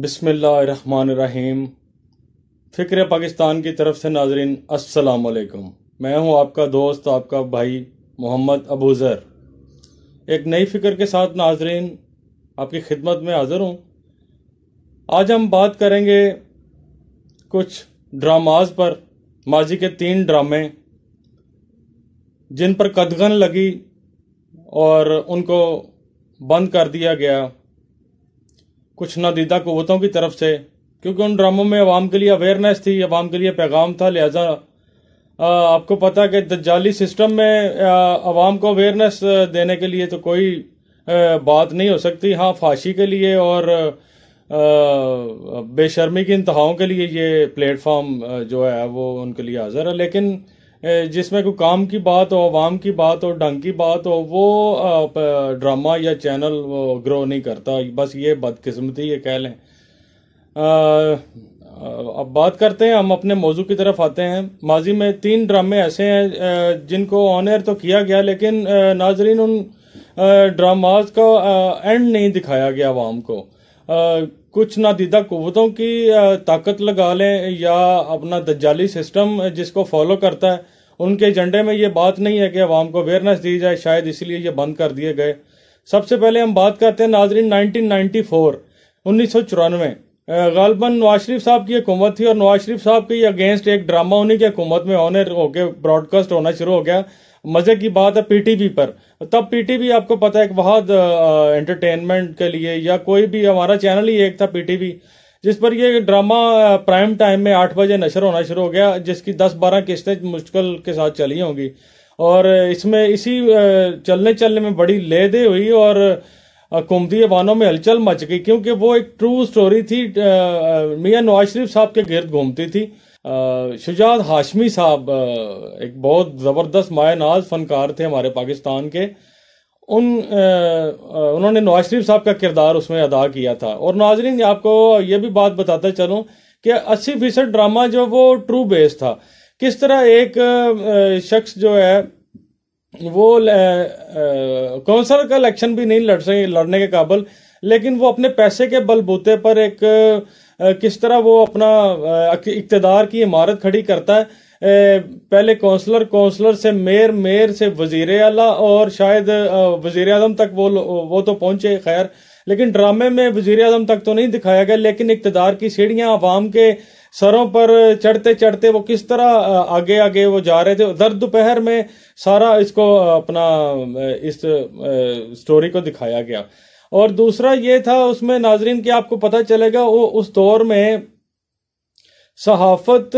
बिस्मिल्लाहिर्रहमानिर्रहीम। फ़िक्र पाकिस्तान की तरफ़ से नाजरीन, अस्सलाम वालेकुम मैं हूँ आपका दोस्त, आपका भाई मोहम्मद अबूज़र एक नई फ़िक्र के साथ नाजरीन, आपकी खिदमत में हाज़िर हूँ। आज हम बात करेंगे कुछ ड्रामाज पर, माजी के तीन ड्रामे, जिन पर कदगन लगी और उनको बंद कर दिया गया। कुछ नादीदा क़वतों की तरफ़ से, क्योंकि उन ड्रामों में अवाम के लिए अवेयरनेस थी, अवाम के लिए पैगाम था, लिहाजा आपको पता कि दज्जाली सिस्टम में अवाम को अवेयरनेस देने के लिए तो कोई बात नहीं हो सकती। हाँ फाशी के लिए और बेशर्मी की इंतहाओं के लिए ये प्लेटफॉर्म जो है, वो उनके लिए हाजिर है। लेकिन जिसमें कोई काम की बात हो अवाम की बात हो, ढंग की बात हो, वो ड्रामा या चैनल ग्रो नहीं करता। बस ये बदकिस्मती ये कह लें। अब बात करते हैं, हम अपने मौजू की तरफ़ आते हैं। माजी में तीन ड्रामे ऐसे हैं जिनको ऑन एयर तो किया गया, लेकिन नाजरीन, उन ड्रामाज का एंड नहीं दिखाया गया अवाम को। कुछ नादीदा कुतों की ताकत लगा लें या अपना दजाली सिस्टम जिसको फॉलो करता है, उनके एजेंडे में ये बात नहीं है कि अवाम को अवेयरनेस दी जाए, शायद इसलिए ये बंद कर दिए गए। सबसे पहले हम बात करते हैं नाजरीन 1994 उन्नीस सौ चौरानवे। गालबन नवाज़ शरीफ साहब की हुकूमत थी और नवाज़ शरीफ साहब के अगेंस्ट एक ड्रामा उन्हीं की हुकूमत में ऑनर होके ब्रॉडकास्ट होना शुरू हो गया। मज़े की बात है पीटीवी पर। तब पीटीवी आपको पता है एक बहुत एंटरटेनमेंट के लिए या कोई भी हमारा चैनल ही एक था पीटीवी जिस पर ये ड्रामा प्राइम टाइम में आठ बजे नशर होना शुरू हो गया, जिसकी दस बारह किस्तें मुश्किल के साथ चली होंगी। और इसमें इसी चलने चलने में बड़ी ले दे हुई और कुमदी वानों में हलचल मच गई, क्योंकि वो एक ट्रू स्टोरी थी मियाँ नवाज़ शरीफ साहब के गिर्द घूमती थी। शुजात हाशमी साहब एक बहुत ज़बरदस्त मायनाज फनकार थे हमारे पाकिस्तान के। उन उन्होंने नवाज़ शरीफ साहब का किरदार उसमें अदा किया था। और नाजरीन आपको ये भी बात बताते चलूँ कि अस्सी फ़ीसद ड्रामा जो वो ट्रू बेस था। किस तरह एक शख्स जो है, वो कौंसल का इलेक्शन भी नहीं लड़ सके, लड़ने के काबल, लेकिन वो अपने पैसे के बलबूते पर एक किस तरह वो अपना इकतदार की इमारत खड़ी करता है। पहले काउंसलर काउंसलर से मेयर मेयर से वज़ीर अला और शायद वज़ीर आज़म तक वो वो तो पहुँचे, खैर। लेकिन ड्रामे में वज़ीर आज़म तक तो नहीं दिखाया गया, लेकिन इकतदार की सीढ़ियाँ आवाम के सरों पर चढ़ते चढ़ते वो किस तरह आगे आगे वो जा रहे थे। दर दोपहर में सारा इसको अपना इस स्टोरी को दिखाया गया। और दूसरा ये था उसमें नाजरीन की आपको पता चलेगा, वो उस दौर में सहाफत,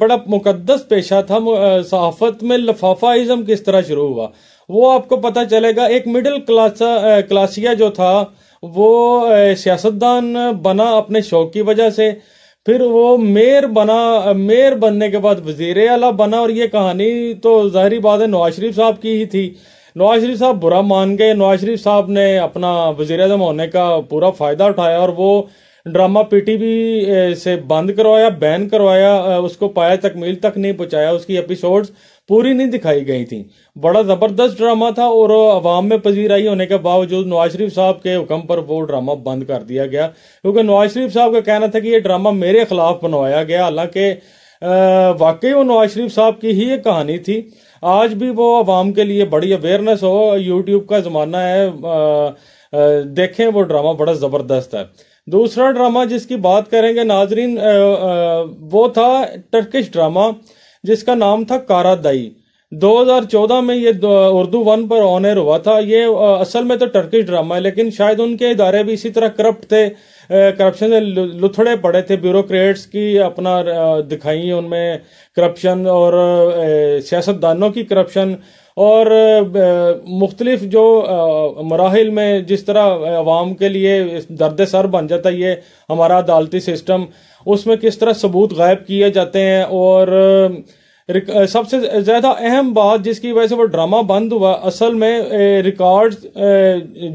बड़ा मुकद्दस पेशा था सहाफत में लफाफाइज्म किस तरह शुरू हुआ। वो आपको पता चलेगा, एक मिडिल क्लास क्लासिया जो था, वो सियासतदान बना अपने शौक की वजह से, फिर वो मेयर बना मेयर बनने के बाद वज़ीर अला बना, और ये कहानी तो जाहरी बात है, नवाज़ शरीफ साहब की ही थी। नवाज़ शरीफ साहब बुरा मान गए। नवाज़ शरीफ साहब ने अपना वज़ीर अजम होने का पूरा फ़ायदा उठाया और वो ड्रामा पीटीवी से बंद करवाया, बैन करवाया उसको पाया तक मील तक नहीं पहुँचाया। उसकी एपिसोड्स पूरी नहीं दिखाई गई थी। बड़ा ज़बरदस्त ड्रामा था और अवाम में पजीर आई होने के बावजूद नवाज़ शरीफ साहब के हुक्म पर वो ड्रामा बंद कर दिया गया। क्योंकि नवाज़ शरीफ साहब का कहना था कि ये ड्रामा मेरे खिलाफ बनवाया गया। हालाँकि वाकई वो नवाज़ शरीफ साहब की ही एक कहानी थी। आज भी वो आवाम के लिए बड़ी अवेयरनेस हो यूट्यूब का जमाना है देखें वो ड्रामा बड़ा ज़बरदस्त है। दूसरा ड्रामा जिसकी बात करेंगे, नाजरीन वो था टर्किश ड्रामा जिसका नाम था कारादाई 2014 में ये उर्दू वन पर ऑन एयर हुआ था। ये असल में तो टर्किश ड्रामा है, लेकिन शायद उनके इदारे भी इसी तरह करप्ट थे करप्शन से लुथड़े पड़े थे। ब्यूरोक्रेट्स की अपना दिखाई उनमें करप्शन और सियासतदानों की करप्शन और मुख्तलिफ़ जो मराहल में जिस तरह अवाम के लिए दर्द सर बन जाता है, ये हमारा अदालती सिस्टम उसमें किस तरह सबूत गायब किए जाते हैं और सबसे ज़्यादा अहम बात जिसकी वजह से वो ड्रामा बंद हुआ, असल में रिकॉर्ड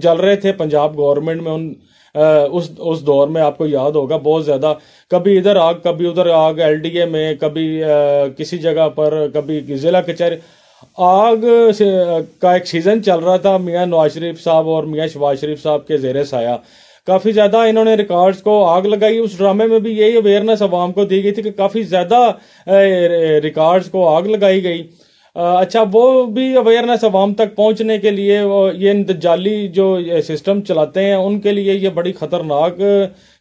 जल रहे थे पंजाब गवर्नमेंट में उन उस उस दौर में, आपको याद होगा, बहुत ज़्यादा। कभी इधर आग, कभी उधर आग, एलडीए में, कभी किसी जगह पर, कभी जिला कचहरी। आग का एक सीज़न चल रहा था, मियाँ नवाज़ शरीफ साहब और मियाँ शबाज शरीफ साहब के जेर साया। काफ़ी ज़्यादा इन्होंने रिकॉर्ड्स को आग लगाई। उस ड्रामे में भी यही अवेयरनेस अवाम को दी गई थी कि काफ़ी ज़्यादा रिकॉर्ड्स को आग लगाई गई। अच्छा वो भी अवेयरनेस अवाम तक पहुँचने के लिए ये जाली जो सिस्टम चलाते हैं, उनके लिए ये बड़ी खतरनाक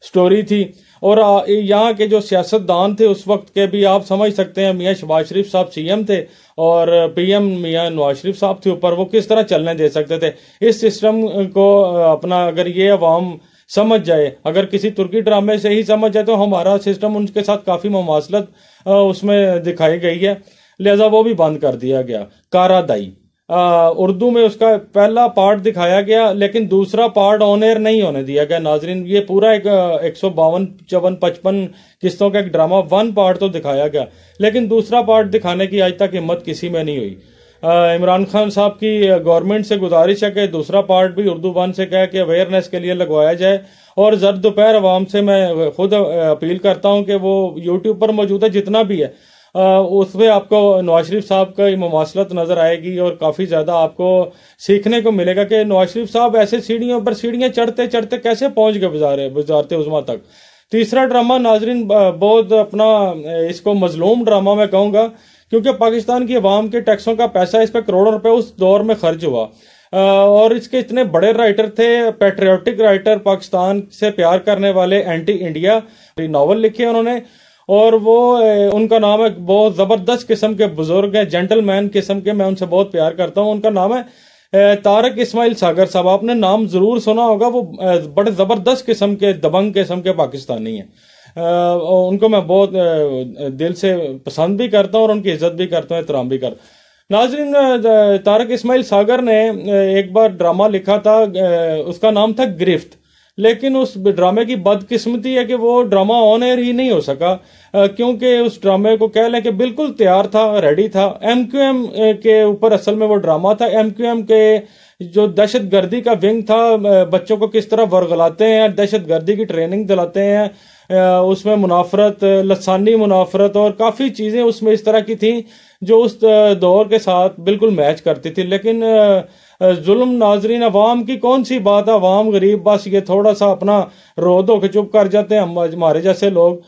स्टोरी थी। और यहाँ के जो सियासतदान थे, उस वक्त के भी आप समझ सकते हैं, मियाँ शबाज शरीफ साहब सीएम थे और पीएम मियाँ नवाज़ शरीफ साहब थे ऊपर। वो किस तरह चलने दे सकते थे? इस सिस्टम को अपना, अगर ये अवाम समझ जाए। अगर किसी तुर्की ड्रामे से ही समझ जाए तो हमारा सिस्टम उनके साथ काफ़ी ममासलत उसमें दिखाई गई है। लिहाजा वो भी बंद कर दिया गया। कारादाई। उर्दू में उसका पहला पार्ट दिखाया गया, लेकिन दूसरा पार्ट ऑन एयर नहीं होने दिया गया। नाजरीन, ये पूरा एक एक सौ बावन, चौवन, पचपन किस्तों का एक ड्रामा वन पार्ट तो दिखाया गया। लेकिन दूसरा पार्ट दिखाने की आज तक हिम्मत किसी में नहीं हुई। इमरान खान साहब की गवर्नमेंट से गुजारिश है कि दूसरा पार्ट भी उर्दू वन से कह के अवेयरनेस के लिए लगवाया जाए। और जर दोपहर आवाम से मैं खुद अपील करता हूँ कि वो यूट्यूब पर मौजूद है, जितना भी है। उसमें आपको नवाज़ शरीफ साहब का ममासलत नज़र आएगी और काफ़ी ज़्यादा आपको सीखने को मिलेगा कि नवाज़ शरीफ साहब ऐसे सीढ़ियों पर सीढ़ियाँ चढ़ते चढ़ते कैसे पहुँच गए वजारे वजारत उजमा तक। तीसरा ड्रामा नाजरीन बहुत अपना इसको मजलूम ड्रामा मैं कहूँगा। क्योंकि पाकिस्तान की अवाम के टैक्सों का पैसा इस पर करोड़ों रुपए उस दौर में खर्च हुआ। और इसके इतने बड़े राइटर थे, पेट्रियाटिक राइटर पाकिस्तान से प्यार करने वाले एंटी इंडिया नावल लिखे उन्होंने। और वो उनका नाम है बहुत ज़बरदस्त किस्म के बुज़ुर्ग हैं, जेंटलमैन किस्म के, मैं उनसे बहुत प्यार करता हूँ। उनका नाम है तारक इस्माइल सागर साहब। आपने नाम ज़रूर सुना होगा, वो बड़े ज़बरदस्त किस्म के, दबंग किस्म के पाकिस्तानी हैं। उनको मैं बहुत दिल से पसंद भी करता हूँ और उनकी इज़्ज़त भी करता हूँ, एहतराम भी करता नाजरीन तारक इस्माइल सागर ने एक बार ड्रामा लिखा था उसका नाम था गिरफ्त। लेकिन उस ड्रामे की बदकिस्मती है कि वो ड्रामा ऑन एयर ही नहीं हो सका क्योंकि उस ड्रामे को कह लें कि बिल्कुल तैयार था, रेडी था। एम क्यू एम के ऊपर असल में वो ड्रामा था। एम क्यू एम के जो दहशत गर्दी का विंग था बच्चों को किस तरह वर्गलाते हैं दहशत गर्दी की ट्रेनिंग दिलाते हैं उसमें मुनाफरत, लसानी मुनाफरत और काफ़ी चीज़ें उसमें इस तरह की थी जो उस दौर के साथ बिल्कुल मैच करती थी। लेकिन जुल्म नाजरीन अवाम की कौन सी बात है? अवाम गरीब, बस ये थोड़ा सा अपना रो धो के चुप कर जाते हैं। हमारे जैसे लोग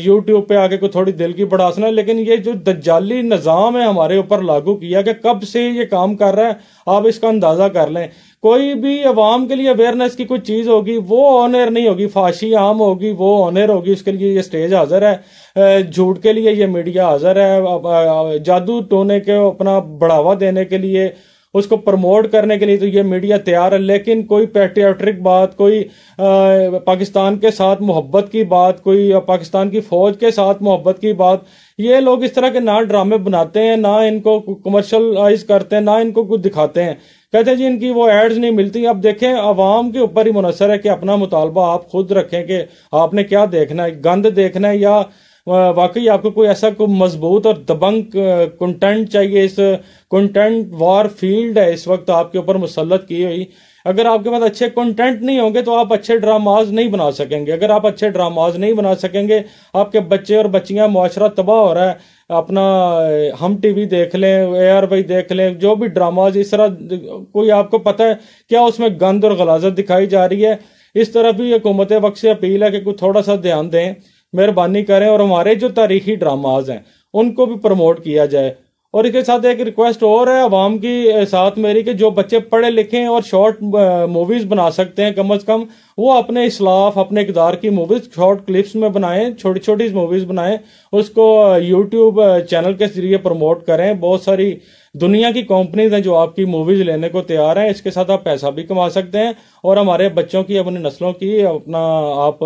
यूट्यूब पे आके कोई थोड़ी दिल की बढ़ासना लेकिन ये जो दजाली निज़ाम है हमारे ऊपर लागू किया कि कब से ये काम कर रहा है, आप इसका अंदाज़ा कर लें। कोई भी अवाम के लिए अवेयरनेस की कोई चीज़ होगी वो ऑनर नहीं होगी फाशी आम होगी वो ऑनर होगी उसके लिए ये स्टेज हाजिर है। झूठ के लिए ये मीडिया हाजिर है। जादू टोने के अपना बढ़ावा देने के लिए उसको प्रमोट करने के लिए तो ये मीडिया तैयार है। लेकिन कोई पेट्रियाट्रिक बात कोई आ, पाकिस्तान के साथ मोहब्बत की बात कोई पाकिस्तान की फौज के साथ मोहब्बत की बात ये लोग इस तरह के ना ड्रामे बनाते हैं ना इनको कमर्शलाइज करते हैं ना इनको कुछ दिखाते हैं। कहते जी, इनकी वो एड्स नहीं मिलती। अब देखें अवाम के ऊपर ही मुनसर है कि अपना मुतालबा आप खुद रखें कि आपने क्या देखना है, गंद देखना है या वाकई आपको कोई ऐसा कोई मज़बूत और दबंग कंटेंट चाहिए, इस कंटेंट वार फ़ील्ड है, इस वक्त आपके ऊपर मुसलत की हुई। अगर आपके पास अच्छे कंटेंट नहीं होंगे तो आप अच्छे ड्रामाज नहीं बना सकेंगे। अगर आप अच्छे ड्रामाज नहीं बना सकेंगे, आपके बच्चे और बच्चियाँ मुआशरा तबाह हो रहा है, अपना हम टीवी देख लें ए आर वाई देख लें, जो भी ड्रामाज इस तरह, कोई आपको पता है क्या उसमें गंद और गलाजत दिखाई जा रही है? इस तरफ़ भी हुकूमत वक्त से अपील है कि कुछ थोड़ा सा ध्यान दें, मेहरबानी करें और हमारे जो तारीखी ड्रामाज हैं, उनको भी प्रमोट किया जाए। और इसके साथ एक रिक्वेस्ट और है अवाम की साथ मेरी कि जो बच्चे पढ़े लिखे और शॉर्ट मूवीज़ बना सकते हैं, कम अज कम, वो अपने इसलाफ, अपने इकदार की मूवीज़ शॉर्ट क्लिप्स में बनाएँ छोटी छोटी मूवीज़ बनाएँ, उसको यूट्यूब चैनल के ज़रिए प्रमोट करें। बहुत सारी दुनिया की कंपनीज़ हैं जो आपकी मूवीज़ लेने को तैयार हैं, इसके साथ आप पैसा भी कमा सकते हैं और हमारे बच्चों की, अपनी नस्लों की, अपना आप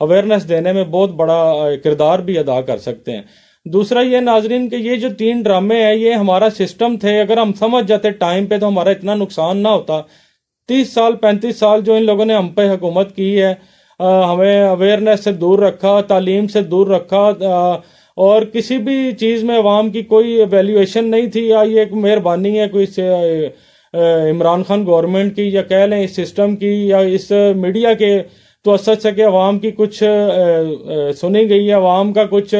अवेयरनेस देने में बहुत बड़ा किरदार भी अदा कर सकते हैं। दूसरा ये नाजरीन के ये जो तीन ड्रामे हैं ये हमारा सिस्टम थे। अगर हम समझ जाते टाइम पे तो हमारा इतना नुकसान ना होता। तीस साल पैंतीस साल जो इन लोगों ने हम पे हुकूमत की है आ, हमें अवेयरनेस से दूर रखा तालीम से दूर रखा आ, और किसी भी चीज़ में अवाम की कोई वैल्यूएशन नहीं थी। या ये एक मेहरबानी है कोई इमरान खान गवर्नमेंट की या कह लें इस सिस्टम की या इस मीडिया के तो असर से कि अवाम की कुछ आ, सुनी गई है। अवाम का कुछ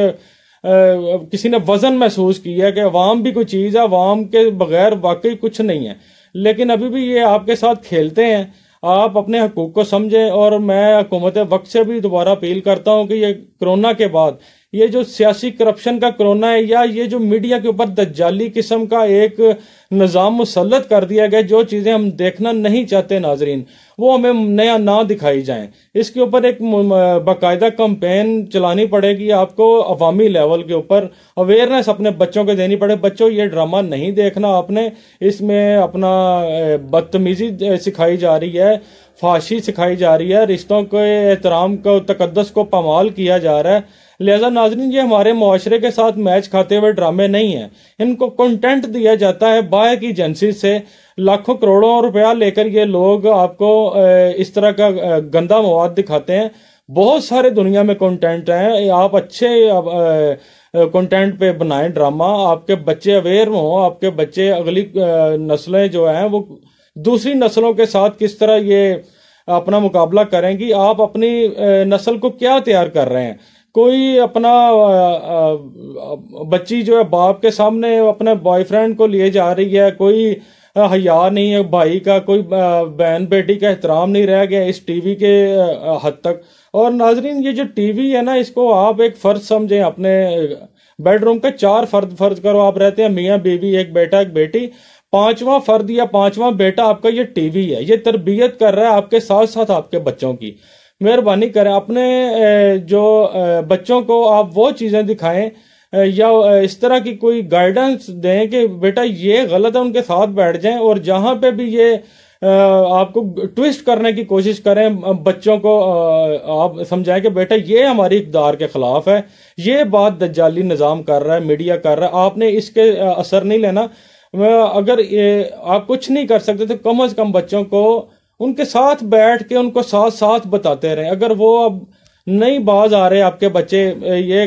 किसी ने वज़न महसूस किया कि अवाम भी कोई चीज़ है, अवाम के बगैर वाकई कुछ नहीं है। लेकिन अभी भी ये आपके साथ खेलते हैं, आप अपने हकूक को समझें और मैं हुकूमत वक्त से भी दोबारा अपील करता हूँ कि ये कोरोना के बाद ये जो सियासी करप्शन का कोरोना है या ये जो मीडिया के ऊपर दज्जाली किस्म का एक निज़ाम मुसलत कर दिया गया, जो चीज़ें हम देखना नहीं चाहते नाजरीन, वो हमें नया ना दिखाई जाए। इसके ऊपर एक बाकायदा कंपेन चलानी पड़ेगी आपको अवामी लेवल के ऊपर। अवेयरनेस अपने बच्चों को देनी पड़े। बच्चों, ये ड्रामा नहीं देखना आपने। इसमें अपना बदतमीजी सिखाई जा रही है। फाशी सिखाई जा रही है। रिश्तों के एहतराम को, तकदस को पमाल किया जा रहा है। लिहाजा नाजरीन, ये हमारे मुआरे के साथ मैच खाते हुए ड्रामे नहीं है। इनको कंटेंट दिया जाता है बाय की एजेंसी से। लाखों करोड़ों रुपया लेकर ये लोग आपको इस तरह का गंदा मवाद दिखाते हैं। बहुत सारे दुनिया में कंटेंट हैं। आप अच्छे कंटेंट पे बनाएँ ड्रामा। आपके बच्चे अवेयर हों, आपके बच्चे अगली नस्लें जो हैं, वो दूसरी नस्लों के साथ किस तरह ये अपना मुकाबला करेंगी आप अपनी नस्ल को क्या तैयार कर रहे हैं। कोई अपना बच्ची जो है बाप के सामने अपने बॉयफ्रेंड को लिए जा रही है, कोई हया नहीं है, भाई का कोई बहन बेटी का एहतराम नहीं रह गया इस टीवी के हद तक। और नाजरीन, ये जो टीवी है ना, इसको आप एक फ़र्ज़ समझें, अपने बेडरूम का चार फर्द फ़र्ज़ करो, आप रहते हैं मियाँ, बीवी, एक बेटा, एक बेटी। पांचवा फर्द या पांचवा बेटा आपका ये टीवी है, ये तरबियत कर रहा है आपके साथ साथ आपके बच्चों की। मेहरबानी करें। अपने जो बच्चों को आप वो चीज़ें दिखाएँ या इस तरह की कोई गाइडेंस दें कि, बेटा, ये गलत है, उनके साथ बैठ जाएँ और जहाँ पे भी ये आपको ट्विस्ट करने की कोशिश करें, बच्चों को आप समझाएँ कि, बेटा, ये हमारी इकदार के खिलाफ है। ये बात दज्जाली निज़ाम कर रहा है, मीडिया कर रहा है। आपने इसके असर नहीं लेना। अगर आप कुछ नहीं कर सकते तो कम अज कम बच्चों को उनके साथ बैठ के उनको साथ साथ बताते रहे। अगर वो अब नहीं बाज आ रहे आपके बच्चे, ये,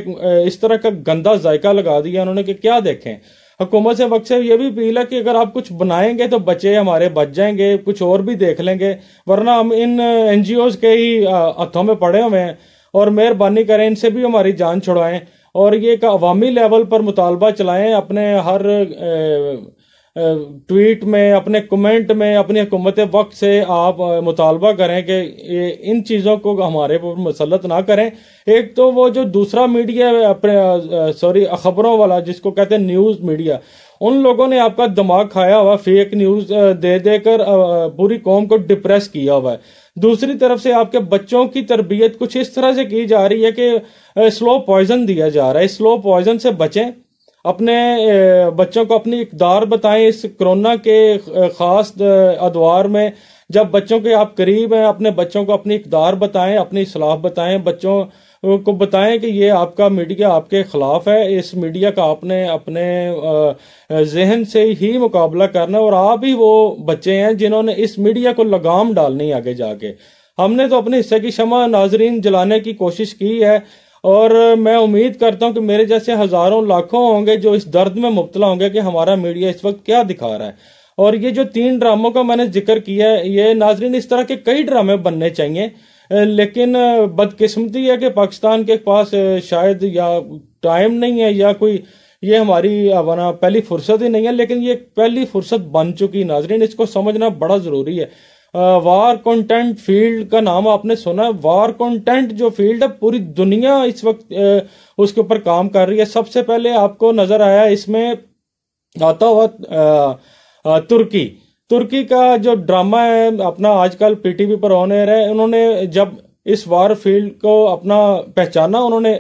इस तरह का गंदा जायका लगा दिया उन्होंने कि क्या देखें? हुकूमत से वक्त से ये भी अपील है कि अगर आप कुछ बनाएँगे तो बच्चे हमारे बच जाएँगे, कुछ और भी देख लेंगे, वरना हम इन एन के ही हथों में पड़े हुए हैं और मेहरबानी करें, इनसे भी हमारी जान छुड़वाएँ और ये एक अवामी लेवल पर मुतालबा चलाएँ, अपने हर ट्वीट में, अपने कमेंट में, अपनी हुकूमत वक्त से आप मुतालबा करें कि इन चीज़ों को हमारे ऊपर मुसलत ना करें। एक तो वो जो दूसरा मीडिया अपने सॉरी खबरों वाला, जिसको कहते हैं न्यूज़ मीडिया उन लोगों ने आपका दिमाग खाया हुआ फेक न्यूज़ दे देकर पूरी कौम को डिप्रेस किया हुआ है। दूसरी तरफ़ से आपके बच्चों की तरबियत कुछ इस तरह से की जा रही है कि स्लो पॉइजन दिया जा रहा है। स्लो पॉइजन से बचें। अपने बच्चों को अपनी इकदार बताएँ इस कोरोना के खास अदवार में। जब बच्चों के आप करीब हैं, अपने बच्चों को अपनी इकदार बताएँ, अपनी सलाह बताएँ, बच्चों को बताएँ कि ये आपका मीडिया आपके खिलाफ है। इस मीडिया का आपने अपने जहन से ही मुकाबला करना और आप ही वो बच्चे हैं जिन्होंने इस मीडिया को लगाम डालनी आगे जाके। हमने तो अपने हिस्से की क्षमा नाजरीन जलाने की कोशिश की है। और मैं उम्मीद करता हूँ कि मेरे जैसे हज़ारों लाखों होंगे जो इस दर्द में मुबतला होंगे कि हमारा मीडिया इस वक्त क्या दिखा रहा है। और ये जो तीन ड्रामों का मैंने ज़िक्र किया है, ये नाजरीन, इस तरह के कई ड्रामे बनने चाहिए, लेकिन बदकिस्मती है कि पाकिस्तान के पास शायद या टाइम नहीं है या कोई, ये हमारी पहली फुर्सत ही नहीं है, लेकिन ये पहली फुर्सत बन चुकी नाजरीन, इसको समझना बड़ा ज़रूरी है। वार कंटेंट फ़ील्ड का नाम आपने सुना है। वार कंटेंट जो फ़ील्ड है, पूरी दुनिया इस वक्त उसके ऊपर काम कर रही है। सबसे पहले आपको नज़र आया इसमें आता हुआ तुर्की। तुर्की का जो ड्रामा है, अपना आजकल पीटीवी पर होने रहे उन्होंने जब इस वार फ़ील्ड को अपना पहचाना, उन्होंने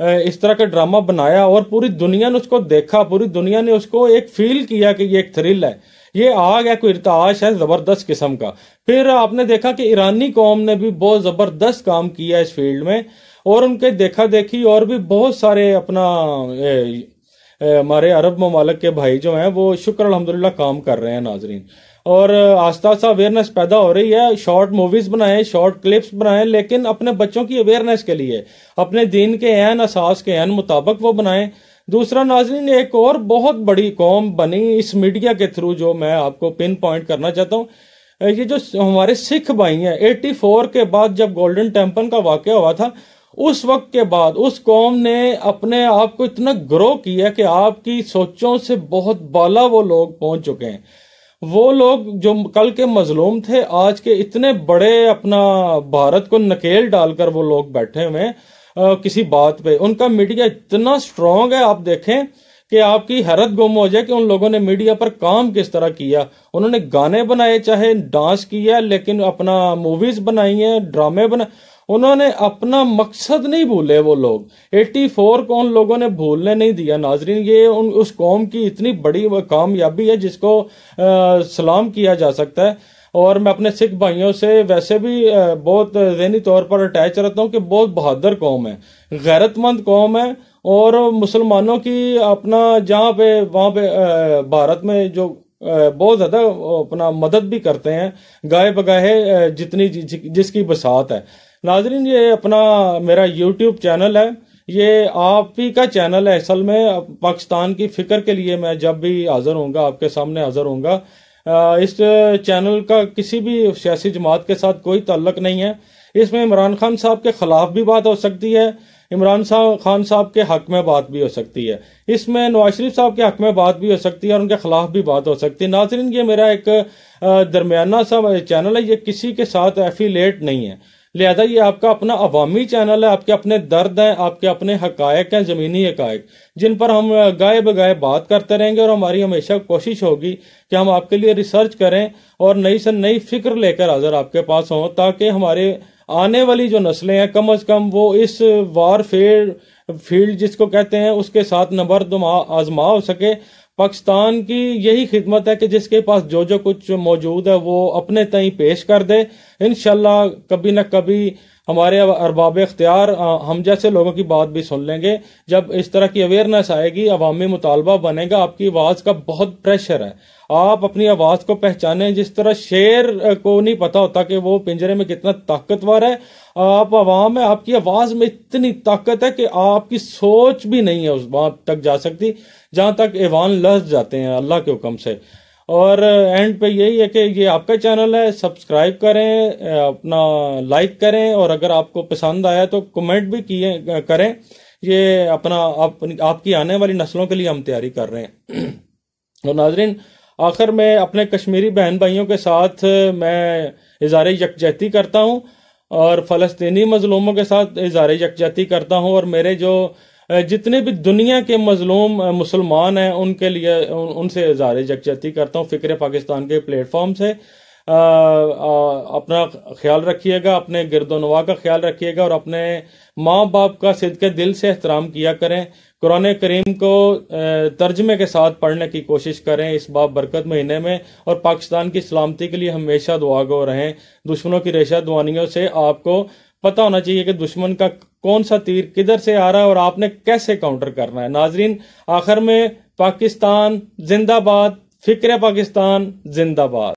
इस तरह का ड्रामा बनाया और पूरी दुनिया ने उसको देखा, पूरी दुनिया ने उसको एक फील किया कि ये एक थ्रिल है। ये आग गया कोई इरताश है ज़बरदस्त किस्म का। फिर आपने देखा कि ईरानी कौम ने भी बहुत ज़बरदस्त काम किया इस फ़ील्ड में और उनके देखा देखी और भी बहुत सारे अपना हमारे अरब ममालक के भाई जो हैं, वो शुक्र अलहमदिल्ला काम कर रहे हैं नाजरीन। और आस्ता आस्ता अवेयरनेस पैदा हो रही है। शॉर्ट मूवीज़ बनाए शॉर्ट क्लिप्स बनाए, लेकिन अपने बच्चों की अवेयरनेस के लिए, अपने दिन के एन असास के एन मुताबिक वो बनाए। दूसरा, नाजरीन, एक और बहुत बड़ी कौम बनी इस मीडिया के थ्रू जो मैं आपको पिन पॉइंट करना चाहता हूँ। ये जो हमारे सिख भाई हैं 84 के बाद जब गोल्डन टेंपल का वाक्य हुआ था, उस वक्त के बाद उस कौम ने अपने आप को इतना ग्रो किया कि आपकी सोचों से बहुत बाला वो लोग पहुँच चुके हैं। वो लोग जो कल के मजलूम थे, आज के इतने बड़े अपना भारत को नकेल डालकर वो लोग बैठे हुए किसी बात पे। उनका मीडिया इतना स्ट्रांग है, आप देखें कि आपकी हैरत गुम हो जाए कि उन लोगों ने मीडिया पर काम किस तरह किया। उन्होंने गाने बनाए, चाहे डांस किया, लेकिन अपना मूवीज़ बनाई है ड्रामे बनाए उन्होंने अपना मकसद नहीं भूले वो लोग। 84 को उन लोगों ने भूलने नहीं दिया। नाजरीन ये उन उस कौम की इतनी बड़ी कामयाबी है जिसको आ, सलाम किया जा सकता है। और मैं अपने सिख भाइयों से वैसे भी बहुत जहनी तौर पर अटैच रहता हूँ कि बहुत बहादुर कौम है गैरतमंद कौम है। और मुसलमानों की अपना जहाँ पे वहाँ पे भारत में जो बहुत ज़्यादा अपना मदद भी करते हैं गाय बगाहे जितनी जिसकी बसात है। नाजरीन, ये अपना मेरा यूट्यूब चैनल है। ये आप ही का चैनल है। असल में पाकिस्तान की फ़िक्र के लिए मैं जब भी हाजिर होऊँगा, आपके सामने हाजिर होऊँगा। इस चैनल का किसी भी सियासी जमात के साथ कोई ताल्लुक नहीं है। इसमें इमरान खान साहब के खिलाफ भी बात हो सकती है। इमरान साहब खान साहब के हक में बात भी हो सकती है। इसमें नवाज़ शरीफ साहब के हक में बात भी हो सकती है और उनके खिलाफ भी बात हो सकती है। नाजरीन, ये मेरा एक दरमियाना सा चैनल है। ये किसी के साथ एफिलेट नहीं है। लिहाजा ये आपका अपना अवामी चैनल है, आपके अपने दर्द हैं, आपके अपने हकायक हैं, ज़मीनी हकायक, जिन पर हम गाए बगाए बात करते रहेंगे और हमारी हमेशा कोशिश होगी कि हम आपके लिए रिसर्च करें और नई से नई फ़िक्र लेकर हाजिर आपके पास हों, ताकि हमारे आने वाली जो नस्लें हैं, कम अज कम वो इस वारफेयर फ़ील्ड जिसको कहते हैं, उसके साथ नंबर आजमा हो सके पाकिस्तान की यही खिदमत है कि जिसके पास जो जो कुछ मौजूद है, वो अपने तई पेश कर दे। इनशाला कभी न कभी हमारे अरबाब अख्तियार हम जैसे लोगों की बात भी सुन लेंगे। जब इस तरह की अवेयरनेस आएगी, अवामी मुतालबा बनेगा, आपकी आवाज़ का बहुत प्रेशर है। आप अपनी आवाज़ को पहचाने, जिस तरह शेर को नहीं पता होता कि वो पिंजरे में कितना ताकतवर है, आप आवाम है आपकी आवाज़ में इतनी ताकत है कि आपकी सोच भी नहीं है उस बात तक जा सकती, जहाँ तक ऐवान लस जाते हैं, अल्लाह के हुक्म से। और एंड पे यही है कि ये आपका चैनल है सब्सक्राइब करें अपना लाइक करें और अगर आपको पसंद आया तो कमेंट भी किए करें। ये अपना आप, आपकी आने वाली नस्लों के लिए हम तैयारी कर रहे हैं। और नाजरीन आखिर में अपने कश्मीरी बहन भाइयों के साथ मैं इज़ार यकजहती करता हूँ और फ़लस्तनी मजलूमों के साथ इज़ार यकजहती करता हूँ और मेरे जो जितने भी दुनिया के मजलूम मुसलमान हैं उनके लिए उनसे इजहार यकजहती करता हूँ। फ़िक्र पाकिस्तान के प्लेटफॉर्म से। आ, आ, अपना ख्याल रखिएगा अपने गिरदोनवा का ख्याल रखिएगा और अपने माँ बाप का सिद्ध के दिल से एहतराम किया करें। कुरान करीम को तर्जमे के साथ पढ़ने की कोशिश करें इस बाब बरकत महीने में। और पाकिस्तान की सलामती के लिए हमेशा दुआ गो रहें। दुश्मनों की रेशा दुआनियों से आपको पता होना चाहिए कि दुश्मन का कौन सा तीर किधर से आ रहा है और आपने कैसे काउंटर करना है। नाजरीन, आखिर में पाकिस्तान जिंदाबाद, फ़िक्र पाकिस्तान जिंदाबाद।